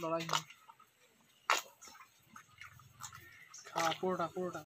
Doraemon. Ah, puerta, puerta.